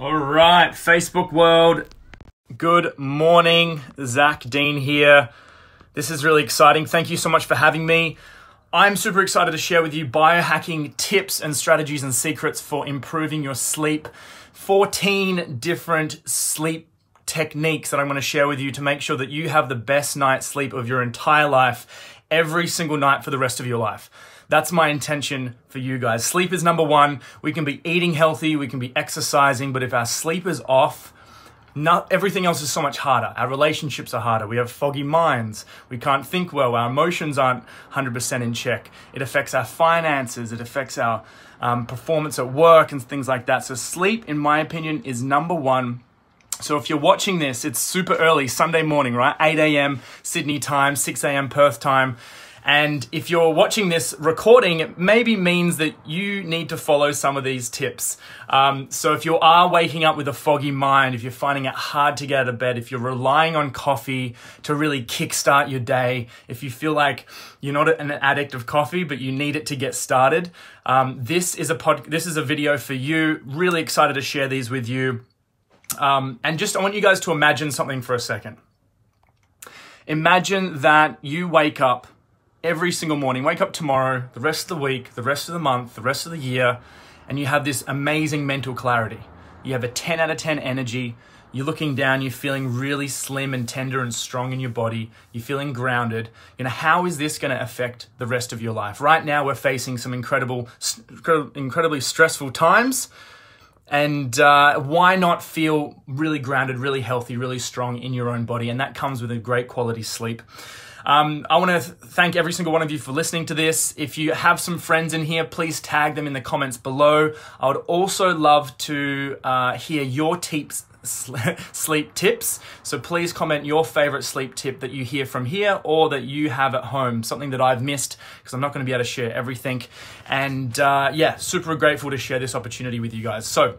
All right, Facebook world. Good morning. Zac Deane here. This is really exciting. Thank you so much for having me. I'm super excited to share with you biohacking tips and strategies and secrets for improving your sleep. 14 different sleep techniques that I'm going to share with you to make sure that you have the best night's sleep of your entire life every single night for the rest of your life. That's my intention for you guys. Sleep is number one. We can be eating healthy, we can be exercising, but if our sleep is off, not everything else is so much harder. Our relationships are harder. We have foggy minds. We can't think well. Our emotions aren't 100% in check. It affects our finances. It affects our um, performance at work and things like that. So, sleep, in my opinion, is number one so if you're watching this, it's super early, Sunday morning, right? 8 a.m. Sydney time, 6 a.m. Perth time. And if you're watching this recording, it maybe means that you need to follow some of these tips. Um, so if you are waking up with a foggy mind, if you're finding it hard to get out of bed, if you're relying on coffee to really kickstart your day, if you feel like you're not an addict of coffee, but you need it to get started, um, this is a pod, this is a video for you. Really excited to share these with you. Um, and just I want you guys to imagine something for a second. Imagine that you wake up every single morning, wake up tomorrow, the rest of the week, the rest of the month, the rest of the year, and you have this amazing mental clarity. You have a 10 out of 10 energy. You're looking down, you're feeling really slim and tender and strong in your body. You're feeling grounded. You know, how is this going to affect the rest of your life? Right now, we're facing some incredible, incredibly stressful times. And uh, why not feel really grounded, really healthy, really strong in your own body? And that comes with a great quality sleep. Um, I want to thank every single one of you for listening to this. If you have some friends in here, please tag them in the comments below. I would also love to uh, hear your tips, sleep tips. So please comment your favorite sleep tip that you hear from here or that you have at home, something that I've missed because I'm not going to be able to share everything. And uh, yeah, super grateful to share this opportunity with you guys. So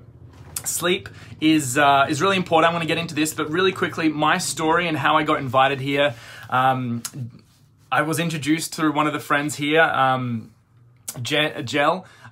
sleep is uh, is really important. I'm going to get into this, but really quickly, my story and how I got invited here. Um, I was introduced through one of the friends here, um.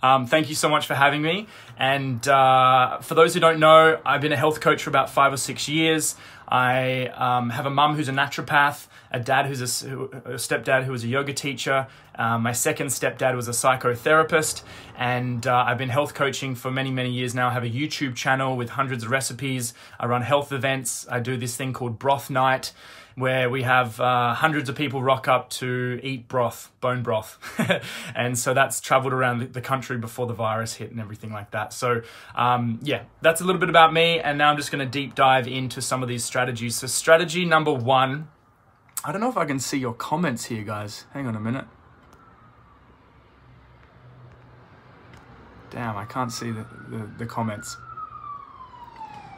Um, thank you so much for having me. And uh, for those who don't know, I've been a health coach for about five or six years. I um, have a mum who's a naturopath, a dad who's a, a stepdad who was a yoga teacher. Um, my second stepdad was a psychotherapist, and uh, I've been health coaching for many, many years now. I have a YouTube channel with hundreds of recipes. I run health events. I do this thing called Broth Night where we have uh, hundreds of people rock up to eat broth, bone broth. and so that's traveled around the country before the virus hit and everything like that. So, um, yeah, that's a little bit about me. And now I'm just going to deep dive into some of these strategies. So, strategy number one I don't know if I can see your comments here, guys. Hang on a minute. Damn, I can't see the, the, the comments.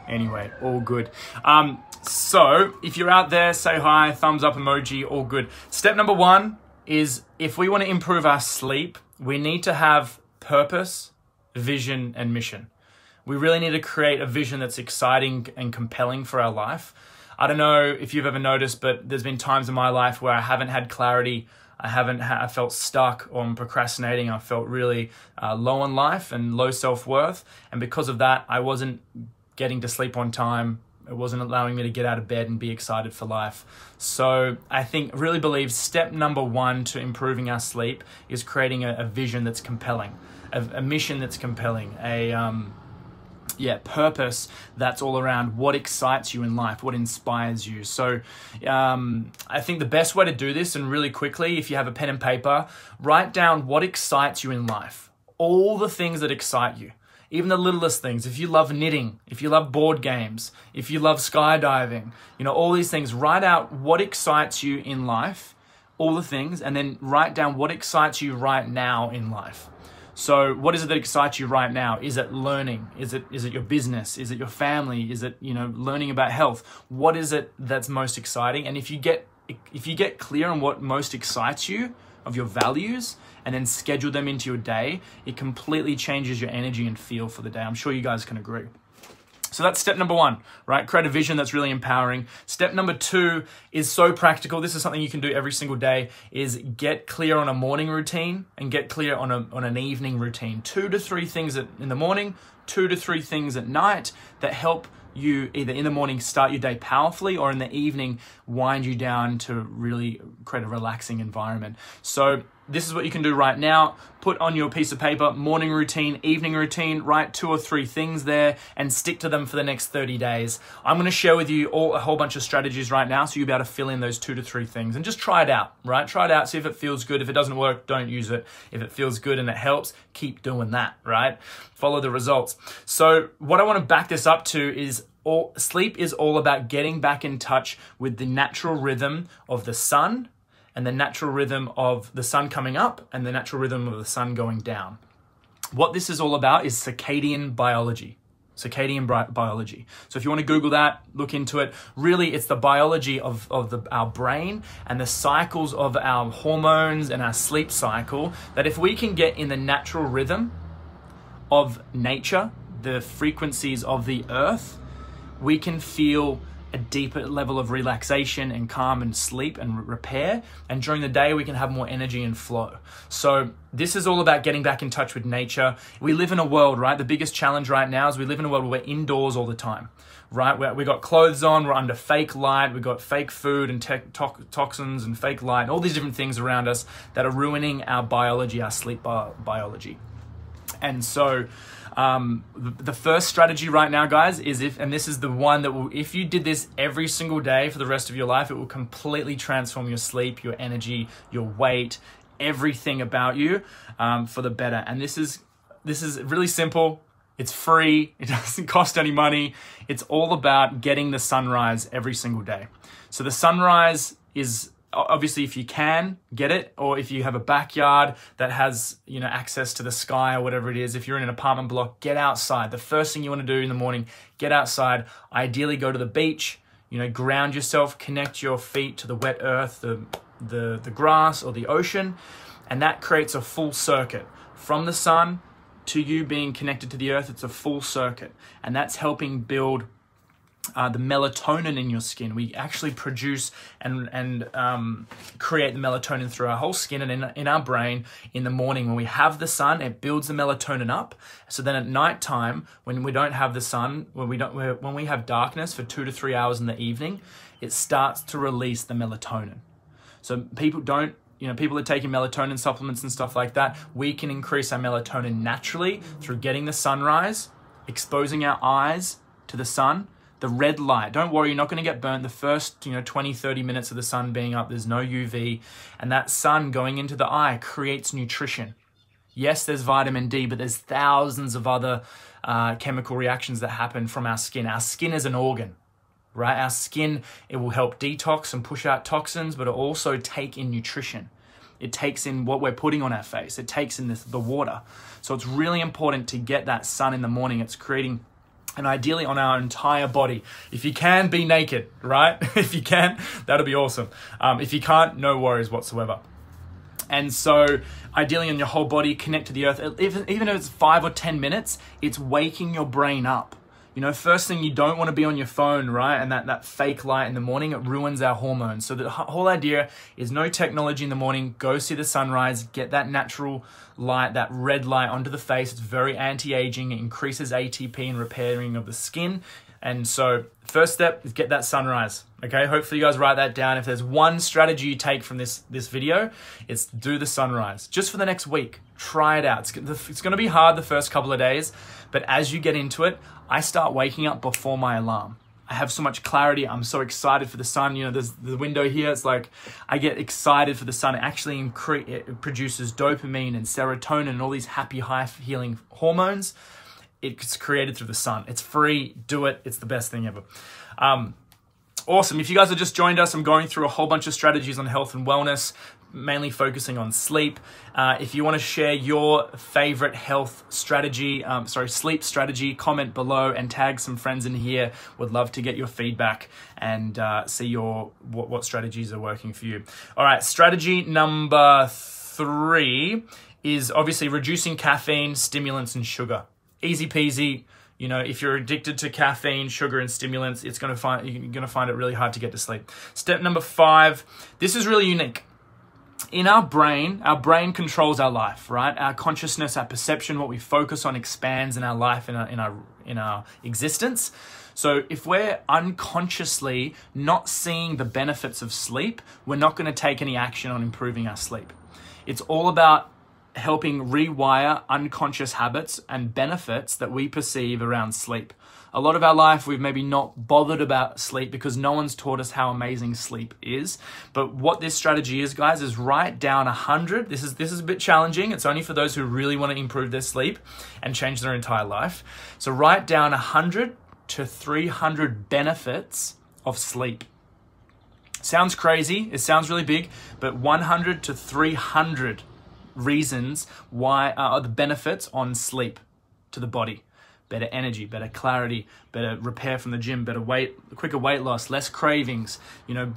Anyway, all good. Um, so, if you're out there, say hi, thumbs up emoji, all good. Step number one is if we want to improve our sleep, we need to have purpose, vision, and mission. We really need to create a vision that's exciting and compelling for our life. I don't know if you've ever noticed, but there's been times in my life where I haven't had clarity. I haven't ha- I felt stuck or I'm procrastinating. I felt really uh, low on life and low self worth. And because of that, I wasn't getting to sleep on time, it wasn't allowing me to get out of bed and be excited for life. So I think, really believe step number one to improving our sleep is creating a, a vision that's compelling, a, a, mission that's compelling, a um, yeah, purpose that's all around what excites you in life, what inspires you. So, um, I think the best way to do this, and really quickly, if you have a pen and paper, write down what excites you in life, all the things that excite you even the littlest things. If you love knitting, if you love board games, if you love skydiving, you know, all these things, write out what excites you in life, all the things, and then write down what excites you right now in life. So, what is it that excites you right now? Is it learning? Is it is it your business? Is it your family? Is it you know learning about health? What is it that's most exciting? And if you get if you get clear on what most excites you of your values, and then schedule them into your day, it completely changes your energy and feel for the day. I'm sure you guys can agree. So that's step number one, right? Create a vision that's really empowering. Step number two is so practical. This is something you can do every single day is get clear on a morning routine and get clear on, a, on an evening routine. Two to three things in the morning, two to three things at night that help you either in the morning start your day powerfully or in the evening wind you down to really create a relaxing environment. So this is what you can do right now. Put on your piece of paper, morning routine, evening routine, write two or three things there and stick to them for the next 30 days. I'm gonna share with you all, a whole bunch of strategies right now so you'll be able to fill in those two to three things and just try it out, right? Try it out, see if it feels good. If it doesn't work, don't use it. If it feels good and it helps, keep doing that, right? Follow the results. So what I wanna back this up to is all, sleep is all about getting back in touch with the natural rhythm of the sun and the natural rhythm of the sun coming up and the natural rhythm of the sun going down. What this is all about is circadian biology. Circadian biology. So if you want to Google that, look into it. Really, it's the biology of, of the, our brain and the cycles of our hormones and our sleep cycle that if we can get in the natural rhythm of nature, the frequencies of the earth, we can feel a deeper level of relaxation and calm and sleep and repair. And during the day, we can have more energy and flow. So, this is all about getting back in touch with nature. We live in a world, right? The biggest challenge right now is we live in a world where we're indoors all the time, right? we we got clothes on, we're under fake light, we've got fake food and te- to- toxins and fake light, and all these different things around us that are ruining our biology, our sleep bi- biology. And so, um, the first strategy right now, guys, is if, and this is the one that will, if you did this every single day for the rest of your life, it will completely transform your sleep, your energy, your weight, everything about you um, for the better. And this is this is really simple. It's free. It doesn't cost any money. It's all about getting the sunrise every single day. So the sunrise is obviously if you can get it. Or if you have a backyard that has you know access to the sky or whatever it is if you're in an apartment block get outside. The first thing you want to do in the morning get outside. Ideally go to the beach you know ground yourself connect your feet to the wet earth the the, the grass or the ocean and that creates a full circuit. From the sun to you being connected to the earth it's a full circuit. And that's helping build uh, the melatonin in your skin. We actually produce and and um, create the melatonin through our whole skin and in, in our brain in the morning. When we have the sun, it builds the melatonin up. So then at night time, when we don't have the sun, when we don't when we have darkness for two to three hours in the evening, it starts to release the melatonin. So people don't you know, people are taking melatonin supplements and stuff like that. We can increase our melatonin naturally through getting the sunrise, exposing our eyes to the sun, the red light. Don't worry, you're not going to get burnt the first, you know, 20, 30 minutes of the sun being up. There's no UV. And that sun going into the eye creates nutrition. Yes, there's vitamin D, but there's thousands of other uh, chemical reactions that happen from our skin. Our skin is an organ, right? Our skin, it will help detox and push out toxins, but it also take in nutrition. It takes in what we're putting on our face. It takes in this, the water. So it's really important to get that sun in the morning. It's creating and ideally on our entire body. If you can, be naked, right? if you can, that'll be awesome. Um, if you can't, no worries whatsoever. And so, ideally, on your whole body, connect to the earth. Even, even if it's five or 10 minutes, it's waking your brain up. You know, first thing you don't want to be on your phone, right? And that, that fake light in the morning, it ruins our hormones. So the whole idea is no technology in the morning. Go see the sunrise, get that natural light, that red light onto the face. It's very anti-aging. It increases ATP and repairing of the skin. And so first step is get that sunrise. Okay, hopefully you guys write that down. If there's one strategy you take from this this video, it's do the sunrise just for the next week. Try it out. It's, it's going to be hard the first couple of days, but as you get into it, I start waking up before my alarm. I have so much clarity. I'm so excited for the sun. You know, there's the window here. It's like I get excited for the sun. It actually it produces dopamine and serotonin and all these happy, high healing hormones. It's created through the sun. It's free. Do it. It's the best thing ever. Um, awesome. If you guys have just joined us, I'm going through a whole bunch of strategies on health and wellness mainly focusing on sleep. Uh, if you want to share your favorite health strategy, um, sorry, sleep strategy, comment below and tag some friends in here. Would love to get your feedback and uh, see your what, what strategies are working for you. All right, strategy number three is obviously reducing caffeine, stimulants, and sugar. Easy peasy You know, if you're addicted to caffeine, sugar, and stimulants, it's to find you're to find it really hard to get to sleep. Step number five. This is really unique. In our brain, our brain controls our life, right? Our consciousness, our perception, what we focus on expands in our life, in our in our in our existence. So if we're unconsciously not seeing the benefits of sleep, we're not going to take any action on improving our sleep. It's all about helping rewire unconscious habits and benefits that we perceive around sleep. A lot of our life, we've maybe not bothered about sleep because no one's taught us how amazing sleep is. But what this strategy is, guys, is write down a hundred. This is this is a bit challenging. It's only for those who really want to improve their sleep and change their entire life. So write down a hundred to 300 benefits of sleep. Sounds crazy, it sounds really big, but 100 to 300 reasons why uh, are the benefits on sleep to the body better energy, better clarity, better repair from the gym, better weight, quicker weight loss, less cravings, you know,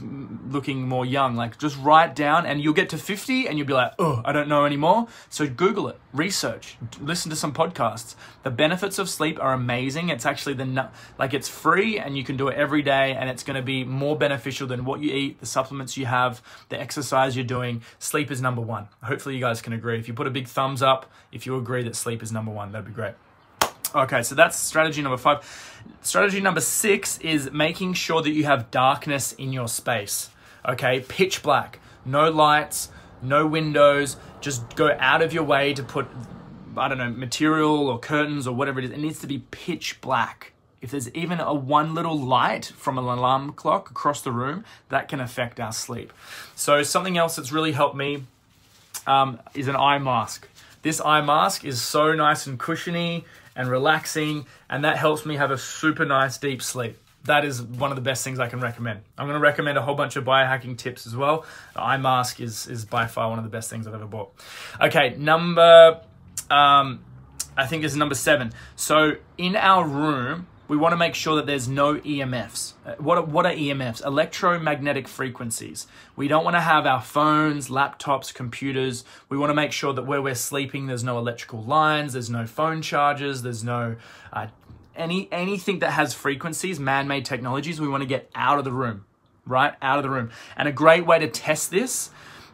looking more young. Like just write down and you'll get to 50 and you'll be like, oh, I don't know anymore. So Google it, research, listen to some podcasts. The benefits of sleep are amazing. It's actually the, like it's free and you can do it every day and it's going to be more beneficial than what you eat, the supplements you have, the exercise you're doing. Sleep is number one. Hopefully you guys can agree. If you put a big thumbs up, if you agree that sleep is number one, that'd be great. Okay, so that's strategy number five. Strategy number six is making sure that you have darkness in your space. Okay, pitch black, no lights, no windows. Just go out of your way to put, I don't know, material or curtains or whatever it is. It needs to be pitch black. If there's even a one little light from an alarm clock across the room, that can affect our sleep. So something else that's really helped me um, is an eye mask. This eye mask is so nice and cushiony and relaxing, and that helps me have a super nice deep sleep. That is one of the best things I can recommend. I'm going to recommend a whole bunch of biohacking tips as well. The eye mask is is by far one of the best things I've ever bought. Okay, number um, I think is number seven. So in our room, we want to make sure that there's no EMFs. Uh, what are, what are EMFs? Electromagnetic frequencies. We don't want to have our phones, laptops, computers. We want to make sure that where we're sleeping, there's no electrical lines, there's no phone chargers, there's no uh, any anything that has frequencies, man-made technologies. We want to get out of the room, right? Out of the room. And a great way to test this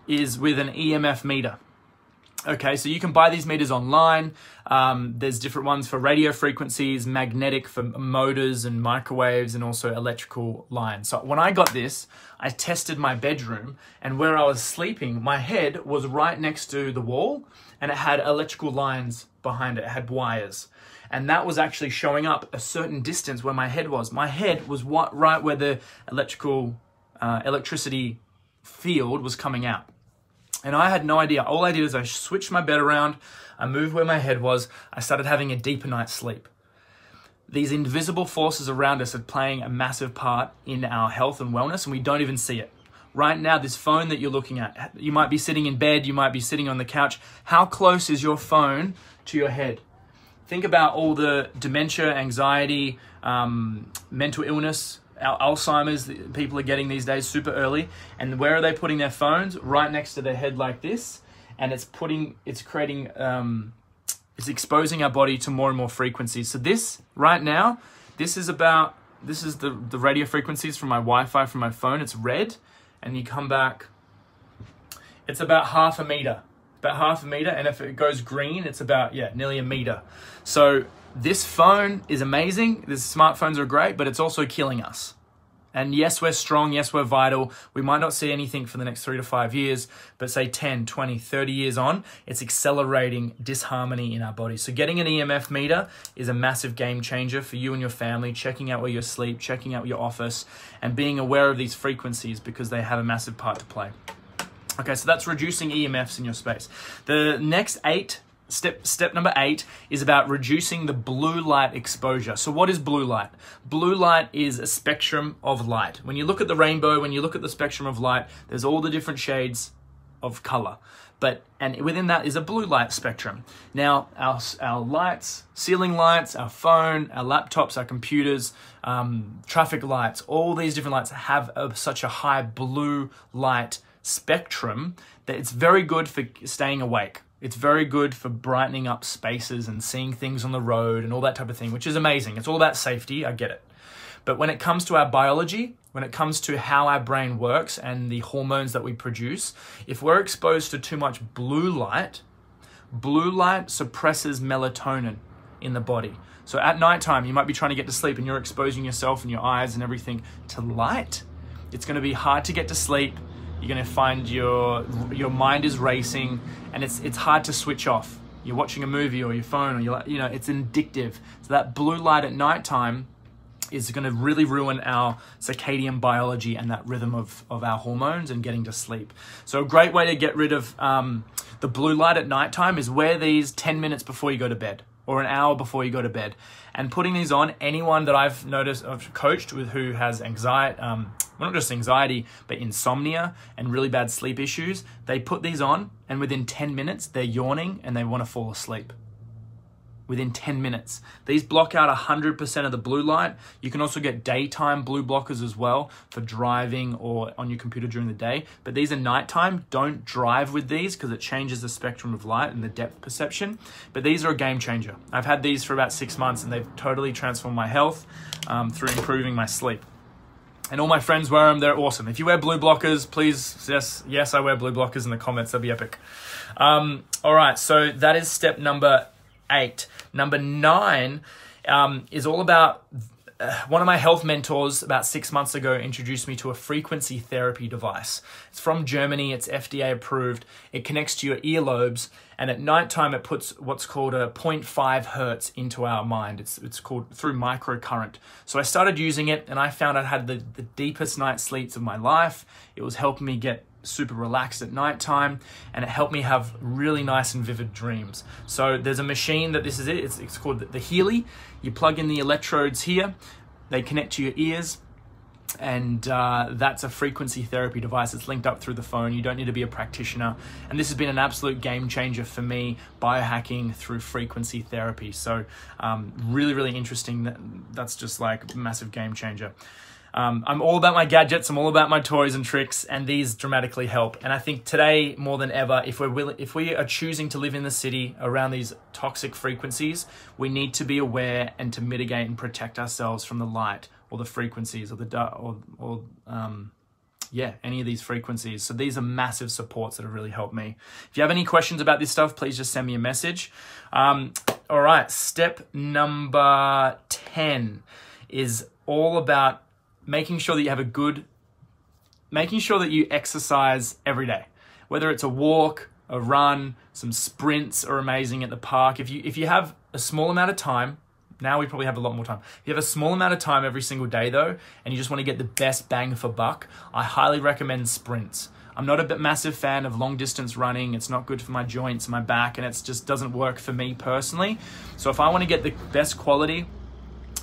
is with an EMF meter. Okay, so you can buy these meters online. Um, there's different ones for radio frequencies, magnetic for motors and microwaves, and also electrical lines. So when I got this, I tested my bedroom, and where I was sleeping, my head was right next to the wall, and it had electrical lines behind it. It had wires, and that was actually showing up a certain distance where my head was. My head was what, right where the electrical uh, electricity field was coming out. And I had no idea. All I did is I switched my bed around, I moved where my head was, I started having a deeper night's sleep. These invisible forces around us are playing a massive part in our health and wellness, and we don't even see it. Right now, this phone that you're looking at, you might be sitting in bed, you might be sitting on the couch. How close is your phone to your head? Think about all the dementia, anxiety, um, mental illness Alzheimer's people are getting these days super early. And where are they putting their phones? Right next to their head, like this. And it's putting, it's creating, um, it's exposing our body to more and more frequencies. So this right now, this is about, this is the, the radio frequencies from my Wi-Fi from my phone. It's red, and you come back. It's about half a meter, about half a meter. And if it goes green, it's about yeah, nearly a meter. So this phone is amazing. These smartphones are great, but it's also killing us. And yes, we're strong. Yes, we're vital. We might not see anything for the next three to five years, but say 10, 20, 30 years on, it's accelerating disharmony in our body. So getting an EMF meter is a massive game changer for you and your family, checking out where you sleep, checking out your office, and being aware of these frequencies because they have a massive part to play. Okay, so that's reducing EMFs in your space. The next eight Step, step number eight is about reducing the blue light exposure. So what is blue light? Blue light is a spectrum of light. When you look at the rainbow, when you look at the spectrum of light, there's all the different shades of color. But, and within that is a blue light spectrum. Now, our, our lights, ceiling lights, our phone, our laptops, our computers, um, traffic lights, all these different lights have a, such a high blue light spectrum that it's very good for staying awake It's very good for brightening up spaces and seeing things on the road and all that type of thing, which is amazing. It's all about safety, I get it. But when it comes to our biology, when it comes to how our brain works and the hormones that we produce, if we're exposed to too much blue light, blue light suppresses melatonin in the body. So at nighttime, you might be trying to get to sleep and you're exposing yourself and your eyes and everything to light. It's going to be hard to get to sleep. You're going to find your your mind is racing and it's it's hard to switch off. You're watching a movie or your phone or you're you know, it's addictive. So that blue light at nighttime is going to really ruin our circadian biology and that rhythm of, of our hormones and getting to sleep. So, a great way to get rid of um, the blue light at nighttime is wear these 10 minutes before you go to bed or an hour before you go to bed. And putting these on, anyone that I've noticed, I've coached with who has anxiety, um, well, not just anxiety, but insomnia and really bad sleep issues, they put these on, and within 10 minutes, they're yawning and they want to fall asleep within 10 minutes. These block out 100% of the blue light. You can also get daytime blue blockers as well for driving or on your computer during the day. But these are nighttime. Don't drive with these because it changes the spectrum of light and the depth perception. But these are a game changer. I've had these for about six months and they've totally transformed my health um, through improving my sleep and all my friends wear them. They're awesome. If you wear blue blockers, please, yes, yes, I wear blue blockers in the comments. That'd be epic. Um, all right, so that is step number eight. Number nine um, is all about uh, one of my health mentors about six months ago introduced me to a frequency therapy device. It's from Germany, it's FDA approved. It connects to your earlobes, and at nighttime, it puts what's called a 0.5 hertz into our mind. It's, it's called through microcurrent. So I started using it, and I found I had the, the deepest night sleeps of my life. It was helping me get super relaxed at nighttime and it helped me have really nice and vivid dreams. So there's a machine that this is it, it's, it's called the Healy. You plug in the electrodes here, they connect to your ears and uh, that's a frequency therapy device that's linked up through the phone. You don't need to be a practitioner. And this has been an absolute game changer for me, biohacking through frequency therapy. So, um, really, really interesting. That's just like a massive game changer. Um, I'm all about my gadgets. I'm all about my toys and tricks, and these dramatically help. And I think today more than ever, if we're willing, if we are choosing to live in the city around these toxic frequencies, we need to be aware and to mitigate and protect ourselves from the light or the frequencies or the or or um, yeah, any of these frequencies. So these are massive supports that have really helped me. If you have any questions about this stuff, please just send me a message. Um, all right, step number 10 is all about making sure that you have a good, making sure that you exercise every day, whether it's a walk, a run, some sprints are amazing at the park. If you if you have a small amount of time, now we probably have a lot more time. If you have a small amount of time every single day though, and you just want to get the best bang for buck, I highly recommend sprints. I'm not a massive fan of long distance running. It's not good for my joints, my back, and it just doesn't work for me personally. So if I want to get the best quality,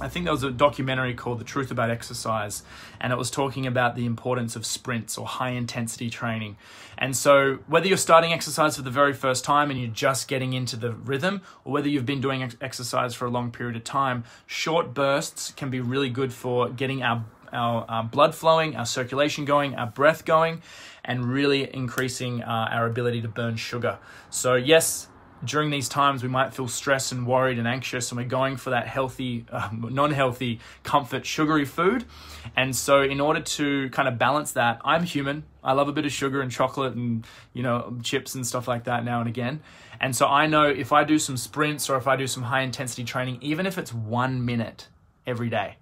I think there was a documentary called The Truth About Exercise, and it was talking about the importance of sprints or high intensity training. And so, whether you're starting exercise for the very first time and you're just getting into the rhythm, or whether you've been doing exercise for a long period of time, short bursts can be really good for getting our our, our blood flowing, our circulation going, our breath going, and really increasing uh, our ability to burn sugar. So, yes, during these times we might feel stressed and worried and anxious and we're going for that healthy uh, non-healthy comfort sugary food. And so in order to kind of balance that i'm human. I love a bit of sugar and chocolate and you know chips and stuff like that now and again. And so i know if i do some sprints or if i do some high intensity training even if it's one minute every day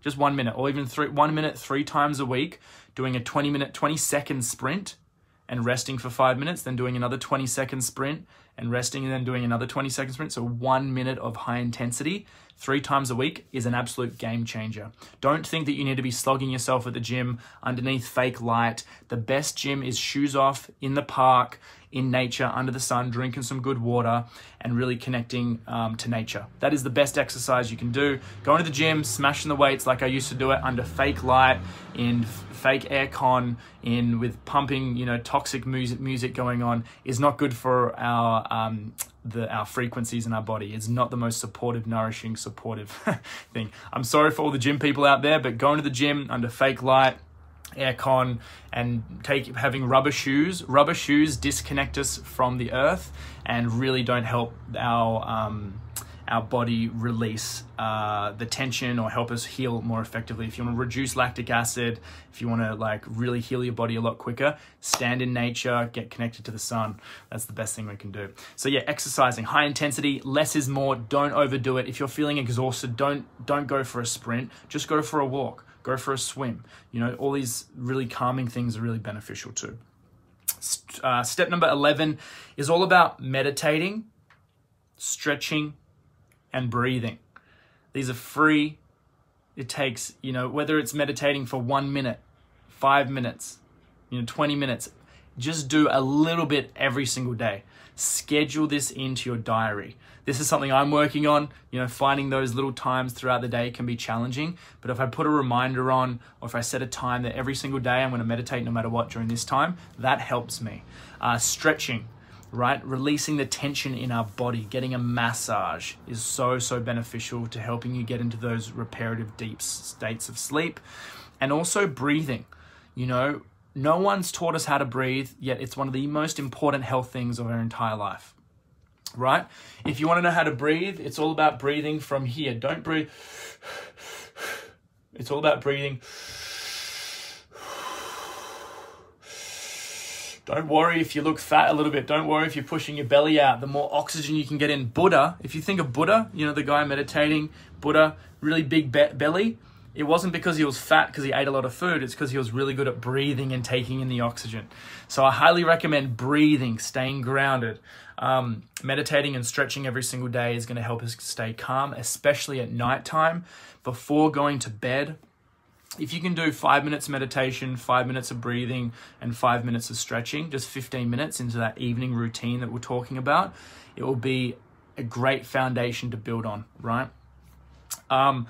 just one minute or even three one minute three times a week doing a 20 minute 20 second sprint and resting for five minutes then doing another 20 second sprint and resting and then doing another 20 second sprint. So one minute of high intensity three times a week is an absolute game changer. Don't think that you need to be slogging yourself at the gym underneath fake light. The best gym is shoes off in the park, in nature, under the sun, drinking some good water, and really connecting um, to nature. That is the best exercise you can do. Going to the gym, smashing the weights like I used to do it under fake light, in fake aircon, in with pumping, you know, toxic music music going on is not good for our um, the our frequencies in our body. It's not the most supportive, nourishing, supportive thing. I'm sorry for all the gym people out there, but going to the gym under fake light aircon and take having rubber shoes. Rubber shoes disconnect us from the earth and really don't help our um, our body release uh, the tension or help us heal more effectively. If you want to reduce lactic acid, if you want to like really heal your body a lot quicker, stand in nature, get connected to the sun. That's the best thing we can do. So yeah, exercising, high intensity, less is more. Don't overdo it. If you're feeling exhausted, don't don't go for a sprint. Just go for a walk. Go for a swim. You know, all these really calming things are really beneficial too. Uh, step number 11 is all about meditating, stretching, and breathing. These are free. It takes, you know, whether it's meditating for one minute, five minutes, you know, 20 minutes, just do a little bit every single day. Schedule this into your diary. This is something I'm working on. You know, finding those little times throughout the day can be challenging. But if I put a reminder on, or if I set a time that every single day I'm going to meditate no matter what during this time, that helps me. Uh, stretching right? Releasing the tension in our body, getting a massage is so, so beneficial to helping you get into those reparative deep states of sleep. And also breathing. You know, no one's taught us how to breathe, yet it's one of the most important health things of our entire life. Right? If you want to know how to breathe, it's all about breathing from here. Don't breathe. It's all about breathing Don't worry if you look fat a little bit. Don't worry if you're pushing your belly out. The more oxygen you can get in. Buddha, if you think of Buddha, you know, the guy meditating, Buddha, really big be- belly. It wasn't because he was fat because he ate a lot of food. It's because he was really good at breathing and taking in the oxygen. So I highly recommend breathing, staying grounded. Um, meditating and stretching every single day is going to help us stay calm, especially at nighttime before going to bed if you can do five minutes meditation, five minutes of breathing, and five minutes of stretching, just 15 minutes into that evening routine that we're talking about, it will be a great foundation to build on, right? Um,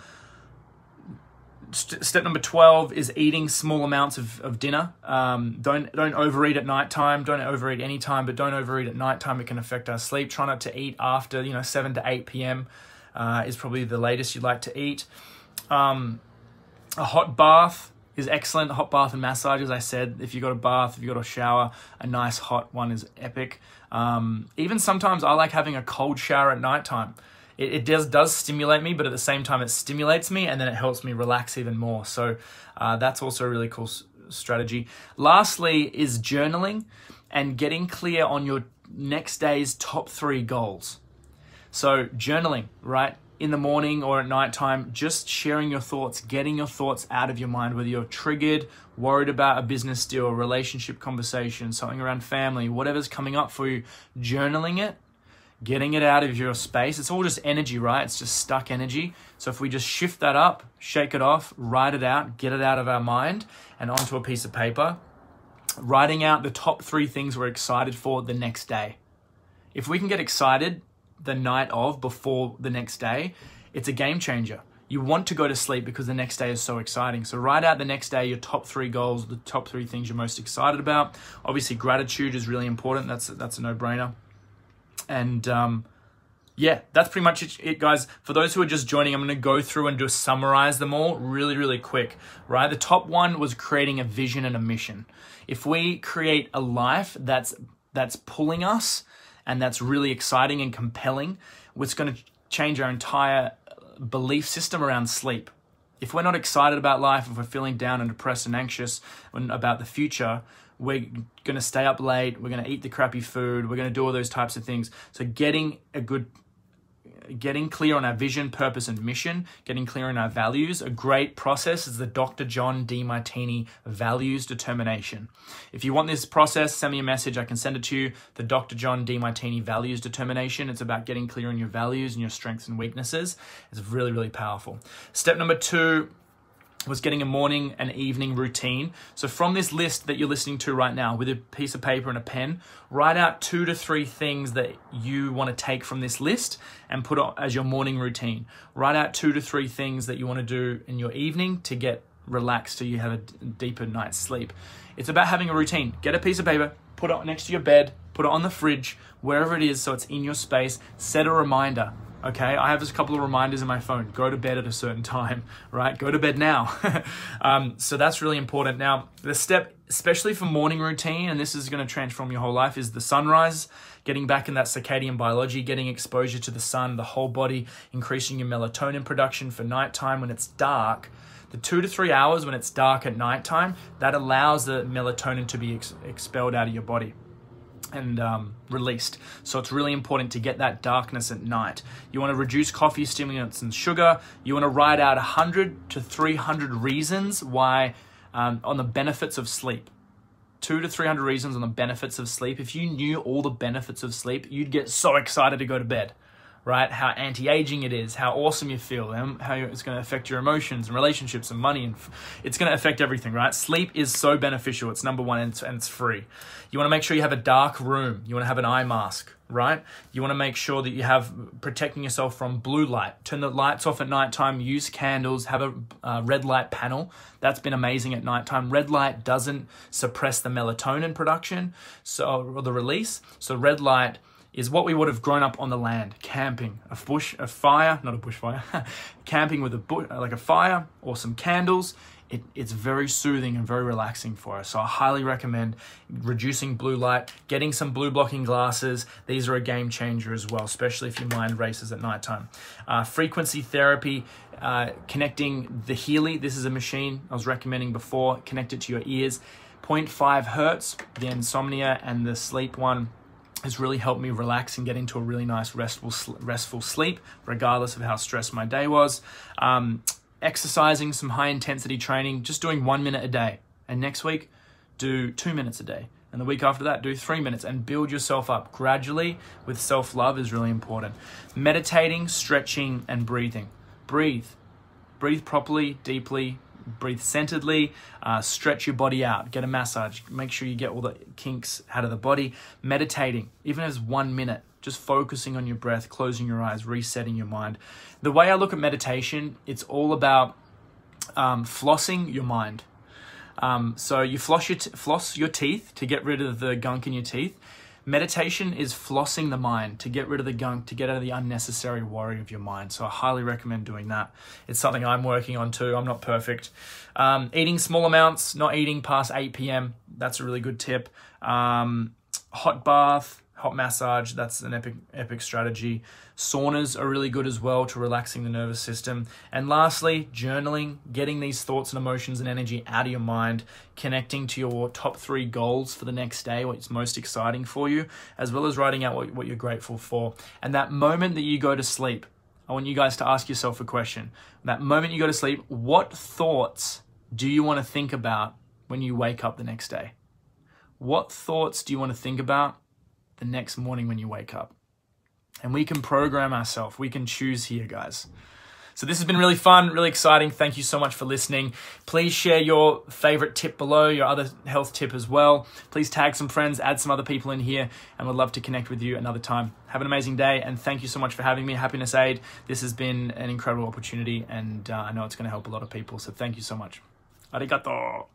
st- step number 12 is eating small amounts of, of dinner. Um, don't, don't overeat at nighttime. Don't overeat anytime, but don't overeat at nighttime. It can affect our sleep. Try not to eat after, you know, 7 to 8 p.m. Uh, is probably the latest you'd like to eat. Um, a hot bath is excellent. Hot bath and massage, as I said. If you got a bath, if you got a shower, a nice hot one is epic. Um, even sometimes I like having a cold shower at nighttime. It, it does does stimulate me, but at the same time it stimulates me, and then it helps me relax even more. So uh, that's also a really cool strategy. Lastly, is journaling and getting clear on your next day's top three goals. So journaling, right? In the morning or at nighttime, just sharing your thoughts, getting your thoughts out of your mind, whether you're triggered, worried about a business deal, a relationship conversation, something around family, whatever's coming up for you, journaling it, getting it out of your space. It's all just energy, right? It's just stuck energy. So if we just shift that up, shake it off, write it out, get it out of our mind and onto a piece of paper, writing out the top three things we're excited for the next day. If we can get excited the night of before the next day, it's a game changer. You want to go to sleep because the next day is so exciting. So write out the next day your top three goals, the top three things you're most excited about. Obviously, gratitude is really important. That's that's a no brainer. And um, yeah, that's pretty much it, guys. For those who are just joining, I'm going to go through and just summarize them all really, really quick. Right, the top one was creating a vision and a mission. If we create a life that's that's pulling us and that's really exciting and compelling, it's going to change our entire belief system around sleep. If we're not excited about life, if we're feeling down and depressed and anxious about the future, we're going to stay up late, we're going to eat the crappy food, we're going to do all those types of things. So, getting a good getting clear on our vision, purpose, and mission, getting clear on our values. A great process is the Dr. John Demartini Values Determination. If you want this process, send me a message. I can send it to you. The Dr. John Demartini Values Determination. It's about getting clear on your values and your strengths and weaknesses. It's really, really powerful. Step number two was getting a morning and evening routine. So from this list that you're listening to right now with a piece of paper and a pen, write out two to three things that you want to take from this list and put it as your morning routine. Write out two to three things that you want to do in your evening to get relaxed so you have a deeper night's sleep. It's about having a routine. Get a piece of paper, put it next to your bed, put it on the fridge, wherever it is so it's in your space. Set a reminder Okay, I have a couple of reminders in my phone. Go to bed at a certain time, right? Go to bed now. um, so that's really important. Now, the step, especially for morning routine, and this is going to transform your whole life, is the sunrise. Getting back in that circadian biology, getting exposure to the sun, the whole body, increasing your melatonin production for nighttime when it's dark. The two to three hours when it's dark at nighttime, that allows the melatonin to be ex- expelled out of your body and um, released. So it's really important to get that darkness at night. You want to reduce coffee, stimulants, and sugar. You want to write out 100 to 300 reasons why um, on the benefits of sleep. Two to 300 reasons on the benefits of sleep. If you knew all the benefits of sleep, you'd get so excited to go to bed right? How anti-aging it is, how awesome you feel, how it's going to affect your emotions and relationships and money, and it's going to affect everything, right? Sleep is so beneficial. It's number one, and it's, and it's free. You want to make sure you have a dark room. You want to have an eye mask, right? You want to make sure that you have protecting yourself from blue light. Turn the lights off at nighttime. Use candles. Have a uh, red light panel. That's been amazing at nighttime. Red light doesn't suppress the melatonin production, so or the release. So red light is what we would have grown up on the land, camping, a bush, a fire, not a bushfire, camping with a bush, like a fire or some candles. It, it's very soothing and very relaxing for us. So I highly recommend reducing blue light, getting some blue blocking glasses. These are a game changer as well, especially if your mind races at nighttime. Uh, frequency therapy, uh, connecting the Healy. This is a machine I was recommending before. Connect it to your ears. 0.5 hertz, the insomnia and the sleep one has really helped me relax and get into a really nice restful restful sleep, regardless of how stressed my day was. Um, exercising, some high intensity training, just doing one minute a day, and next week do two minutes a day, and the week after that do three minutes, and build yourself up gradually. With self love is really important. Meditating, stretching, and breathing. Breathe, breathe properly, deeply, breathe centeredly, uh, stretch your body out, get a massage, make sure you get all the kinks out of the body. Meditating, even as one minute, just focusing on your breath, closing your eyes, resetting your mind. The way I look at meditation, it's all about um, flossing your mind. Um, so you floss your, floss your teeth to get rid of the gunk in your teeth Meditation is flossing the mind to get rid of the gunk, to get out of the unnecessary worry of your mind. So I highly recommend doing that. It's something I'm working on too. I'm not perfect. Um, eating small amounts, not eating past 8 p.m. That's a really good tip. Um, hot bath, hot massage, that's an epic epic strategy. Saunas are really good as well to relaxing the nervous system. And lastly, journaling, getting these thoughts and emotions and energy out of your mind, connecting to your top three goals for the next day, what's most exciting for you, as well as writing out what, what you're grateful for. And that moment that you go to sleep, I want you guys to ask yourself a question. That moment you go to sleep, what thoughts do you want to think about when you wake up the next day? What thoughts do you want to think about the next morning when you wake up. And we can program ourselves. We can choose here, guys. So this has been really fun, really exciting. Thank you so much for listening. Please share your favorite tip below, your other health tip as well. Please tag some friends, add some other people in here, and we'd love to connect with you another time. Have an amazing day, and thank you so much for having me, Happiness Aid. This has been an incredible opportunity, and uh, I know it's going to help a lot of people. So thank you so much. Arigato.